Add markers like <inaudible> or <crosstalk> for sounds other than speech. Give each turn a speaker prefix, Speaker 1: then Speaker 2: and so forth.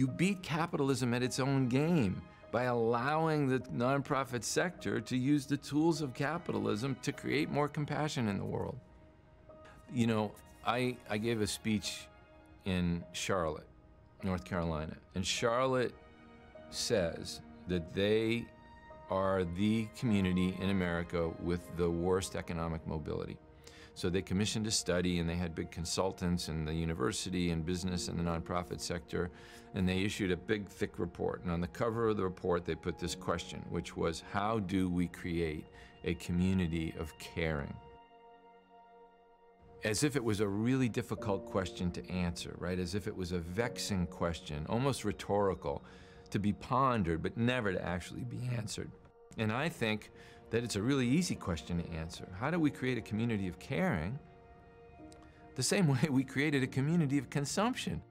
Speaker 1: You beat capitalism at its own game by allowing the nonprofit sector to use the tools of capitalism to create more compassion in the world. You know, I, I gave a speech in Charlotte, North Carolina, and Charlotte says that they are the community in America with the worst economic mobility. So they commissioned a study and they had big consultants in the university and business and the nonprofit sector, and they issued a big, thick report. And on the cover of the report, they put this question, which was, how do we create a community of caring? As if it was a really difficult question to answer, right? As if it was a vexing question, almost rhetorical, to be pondered, but never to actually be answered. And I think that it's a really easy question to answer. How do we create a community of caring? The same <laughs> way we created a community of consumption.